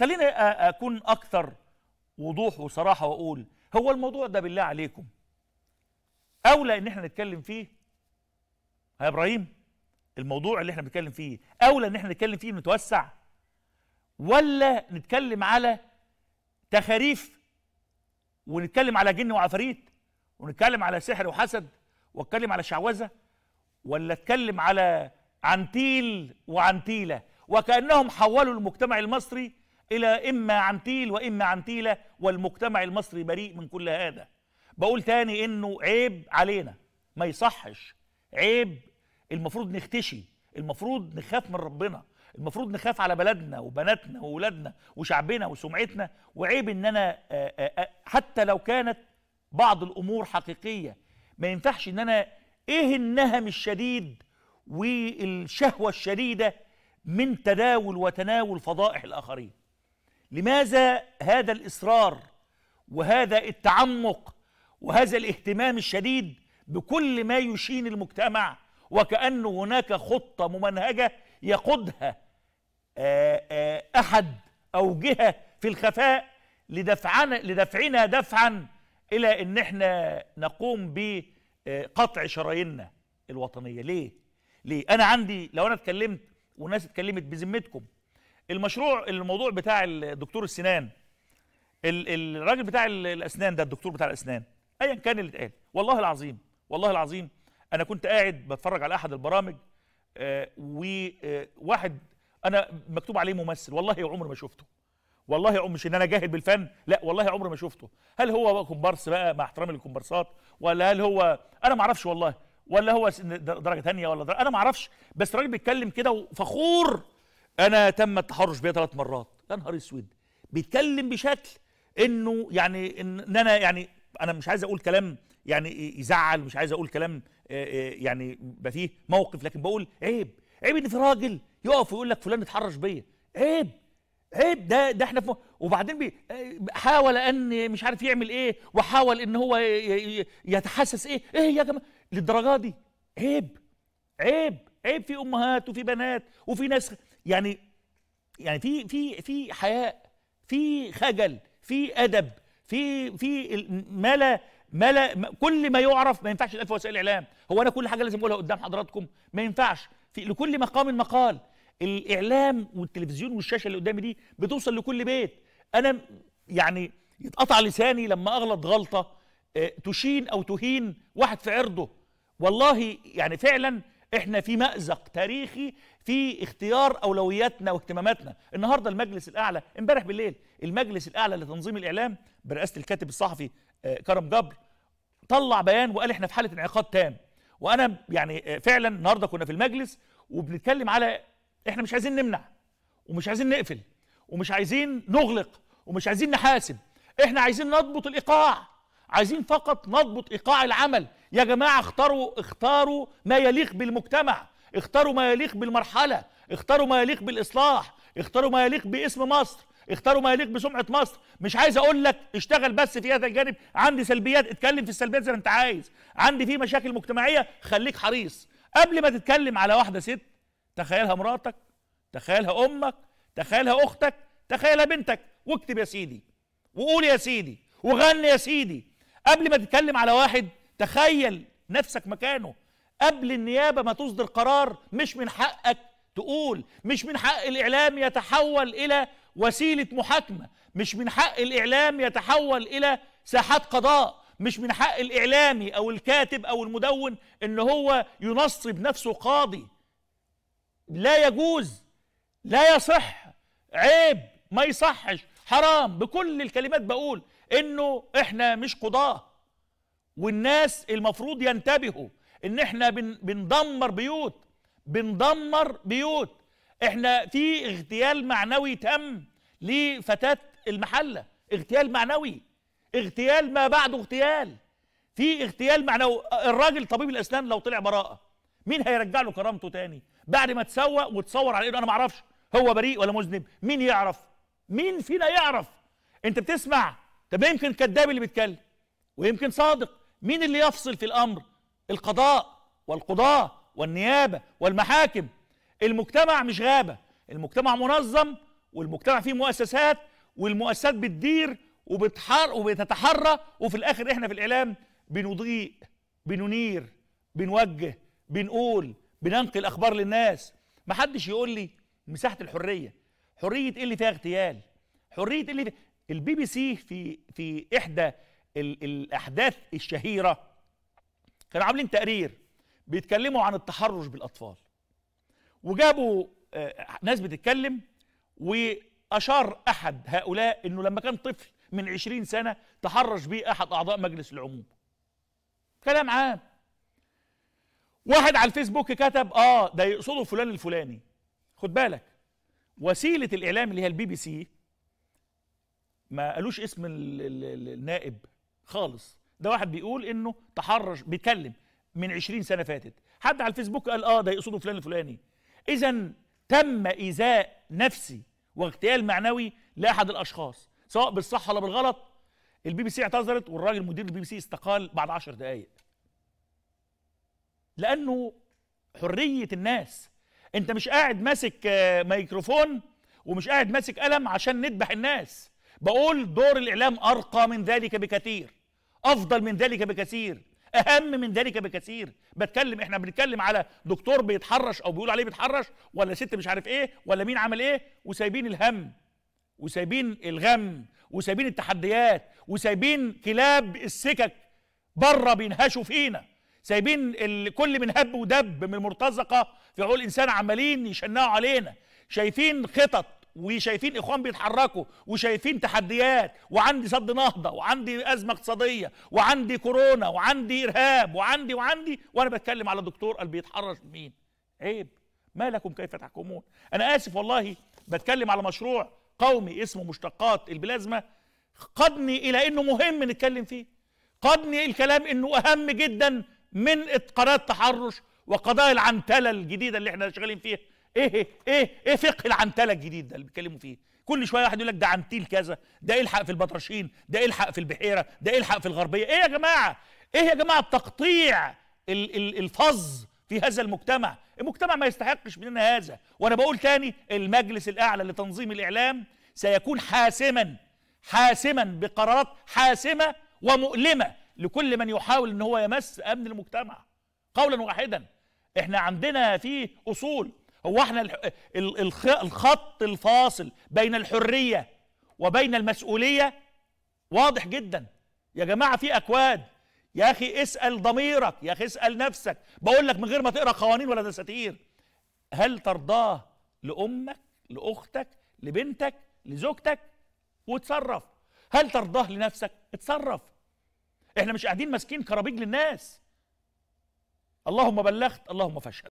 خليني أكون أكثر وضوح وصراحة وأقول هو الموضوع ده بالله عليكم. أولى إن إحنا نتكلم فيه يا إبراهيم الموضوع اللي إحنا بنتكلم فيه أولى إن إحنا نتكلم فيه نتوسع ولا نتكلم على تخاريف ونتكلم على جن وعفاريت ونتكلم على سحر وحسد وأتكلم على شعوذة ولا أتكلم على عنتيل وعنتيلة وكأنهم حولوا المجتمع المصري إلى إما عنتيل وإما عنتيله والمجتمع المصري بريء من كل هذا. بقول تاني إنه عيب علينا. ما يصحش. عيب. المفروض نختشي. المفروض نخاف من ربنا. المفروض نخاف على بلدنا وبناتنا وولادنا وشعبنا وسمعتنا. وعيب إن أنا حتى لو كانت بعض الأمور حقيقية. ما ينفعش إن أنا إيه النهم الشديد والشهوة الشديدة من تداول وتناول فضائح الآخرين. لماذا هذا الإصرار وهذا التعمق وهذا الاهتمام الشديد بكل ما يشين المجتمع وكأن هناك خطة ممنهجة يقودها آه، آه، أحد أو جهة في الخفاء لدفعنا لدفعنا دفعا إلى إن إحنا نقوم بقطع شراييننا الوطنية ليه؟ ليه؟ أنا عندي لو أنا اتكلمت والناس اتكلمت بذمتكم المشروع الموضوع بتاع الدكتور السنان ال- الراجل بتاع ال- الأسنان ده الدكتور بتاع الأسنان ايا كان اللي اتقال. والله العظيم والله العظيم أنا كنت قاعد بتفرج على أحد البرامج وواحد أنا مكتوب عليه ممثل والله عمري ما شفته. والله عمري مش إن أنا جاهل بالفن لا والله عمري ما شفته. هل هو كومبارس بقى مع احترامي للكومبارسات؟ ولا هل هو أنا ما أعرفش والله. ولا هو درجة ثانية ولا درجة أنا ما أعرفش. بس الراجل بيتكلم كده وفخور أنا تم التحرش بيا ثلاث مرات. يا نهار أسود. بيتكلم بشكل إنه يعني ان أنا يعني أنا مش عايز أقول كلام يعني يزعل مش عايز أقول كلام آه، آه، يعني يبقى فيه موقف لكن بقول عيب عيب إن في راجل يقف ويقول لك فلان اتحرش بيا. عيب عيب. ده ده إحنا في وبعدين بي آه، حاول أن مش عارف يعمل إيه وحاول إن هو يتحسس إيه. إيه يا جماعة؟ للدرجة دي؟ عيب عيب عيب. في أمهات وفي بنات وفي ناس يعني يعني في في في حياء في خجل في أدب في في ما لا ما لا كل ما يعرف ما ينفعش يتقال في وسائل الإعلام. هو أنا كل حاجة لازم أقولها قدام حضراتكم. ما ينفعش. في لكل مقام مقال. الإعلام والتلفزيون والشاشة اللي قدامي دي بتوصل لكل بيت. أنا يعني يتقطع لساني لما أغلط غلطة آه، تشين أو تهين واحد في عرضه. والله يعني فعلا إحنا في مأزق تاريخي في اختيار أولوياتنا واهتماماتنا. النهارده المجلس الأعلى امبارح بالليل المجلس الأعلى لتنظيم الإعلام برئاسة الكاتب الصحفي آه، كرم جبر طلع بيان وقال إحنا في حالة انعقاد تام. وأنا يعني آه، فعلا النهارده كنا في المجلس وبنتكلم على إحنا مش عايزين نمنع ومش عايزين نقفل ومش عايزين نغلق ومش عايزين نحاسب. إحنا عايزين نضبط الإيقاع عايزين فقط نضبط إيقاع العمل. يا جماعة اختاروا اختاروا ما يليق بالمجتمع اختاروا ما يليق بالمرحلة اختاروا ما يليق بالإصلاح اختاروا ما يليق باسم مصر اختاروا ما يليق بسمعة مصر. مش عايز أقول لك اشتغل بس في هذا الجانب عندي سلبيات اتكلم في السلبيات زي ما أنت عايز. عندي في مشاكل مجتمعية خليك حريص. قبل ما تتكلم على واحدة ست تخيلها مراتك تخيلها أمك تخيلها أختك تخيلها بنتك. واكتب يا سيدي وقول يا سيدي وغني يا سيدي. قبل ما تتكلم على واحد تخيل نفسك مكانه. قبل النيابة ما تصدر قرار مش من حقك تقول مش من حق الإعلام يتحول إلى وسيلة محاكمة مش من حق الإعلام يتحول إلى ساحات قضاء مش من حق الإعلامي أو الكاتب أو المدون إن هو ينصب نفسه قاضي. لا يجوز لا يصح. عيب ما يصحش. حرام. بكل الكلمات بقول إنه إحنا مش قضاة. والناس المفروض ينتبهوا إن إحنا بن بندمر بيوت بندمر بيوت. إحنا في اغتيال معنوي تم لفتاة المحلة اغتيال معنوي اغتيال ما بعده اغتيال. في اغتيال معنوي الراجل طبيب الإسنان لو طلع براءة مين هيرجع له كرامته تاني؟ بعد ما تسوق وتصور على إنه أنا ما أعرفش هو بريء ولا مذنب مين يعرف؟ مين فينا يعرف؟ أنت بتسمع؟ طب يمكن كذاب اللي بيتكلم ويمكن صادق. مين اللي يفصل في الأمر؟ القضاء والقضاة والنيابة والمحاكم. المجتمع مش غابة. المجتمع منظم والمجتمع فيه مؤسسات والمؤسسات بتدير وبتحر وبتتحرى وفي الآخر إحنا في الإعلام بنضيء بننير بنوجه بنقول بننقل أخبار للناس. ما حدش يقول لي مساحة الحرية. حرية إيه اللي فيها اغتيال؟ حرية إيه اللي فيها؟ البي بي سي في في إحدى ال الأحداث الشهيرة. كانوا عاملين تقرير بيتكلموا عن التحرش بالأطفال. وجابوا آه، ناس بتتكلم وأشار أحد هؤلاء إنه لما كان طفل من عشرين سنة تحرش به أحد أعضاء مجلس العموم. كلام عام. واحد على الفيسبوك كتب آه ده يقصده فلان الفلاني. خد بالك وسيلة الإعلام اللي هي البي بي سي ما قالوش اسم ال ال النائب. خالص. ده واحد بيقول إنه تحرش بيتكلم من 20 سنة فاتت. حد على الفيسبوك قال آه ده يقصده فلان الفلاني. اذا تم إيذاء نفسي واغتيال معنوي لأحد الأشخاص سواء بالصح ولا بالغلط. البي بي سي اعتذرت والراجل مدير البي بي سي استقال بعد 10 دقائق لأنه حرية الناس. أنت مش قاعد ماسك آه، ميكروفون ومش قاعد ماسك قلم عشان نذبح الناس. بقول دور الإعلام أرقى من ذلك بكثير أفضل من ذلك بكثير أهم من ذلك بكثير. بتكلم إحنا بنتكلم على دكتور بيتحرش أو بيقول عليه بيتحرش ولا ست مش عارف إيه ولا مين عمل إيه وسايبين الهم وسايبين الغم وسايبين التحديات وسايبين كلاب السكك بره بينهشوا فينا سايبين كل من هب ودب من المرتزقة في عقول الانسان عمالين يشنعوا علينا شايفين خطط وشايفين إخوان بيتحركوا وشايفين تحديات وعندي صد نهضة وعندي أزمة اقتصادية وعندي كورونا وعندي إرهاب وعندي وعندي وأنا بتكلم على دكتور قال بيتحرش مين؟ عيب. ما لكم كيف تحكمون؟ أنا آسف والله بتكلم على مشروع قومي اسمه مشتقات البلازما. قدني إلى إنه مهم نتكلم فيه. قدني الكلام إنه أهم جدا من قضايا التحرش وقضايا العنتلة الجديدة اللي إحنا شغالين فيها. إيه إيه إيه فقه العنتلة الجديد ده اللي بيتكلموا فيه؟ كل شوية واحد يقول لك ده عنتيل كذا ده إلحق في البطرشين ده إلحق في البحيرة ده إلحق في الغربية. إيه يا جماعة؟ إيه يا جماعة التقطيع الفظ في هذا المجتمع؟ المجتمع ما يستحقش مننا هذا. وأنا بقول تاني المجلس الأعلى لتنظيم الإعلام سيكون حاسما حاسما بقرارات حاسمة ومؤلمة لكل من يحاول إن هو يمس أمن المجتمع. قولا واحدا إحنا عندنا في أصول هو إحنا الخط الفاصل بين الحرية وبين المسؤولية واضح جدا. يا جماعة في أكواد. يا أخي اسأل ضميرك يا أخي اسأل نفسك. بقول لك من غير ما تقرأ قوانين ولا دساتير. هل ترضاه لأمك لأختك لبنتك لزوجتك؟ وتصرف هل ترضاه لنفسك؟ اتصرف. إحنا مش قاعدين ماسكين كرابيج للناس. اللهم بلغت اللهم فاشهد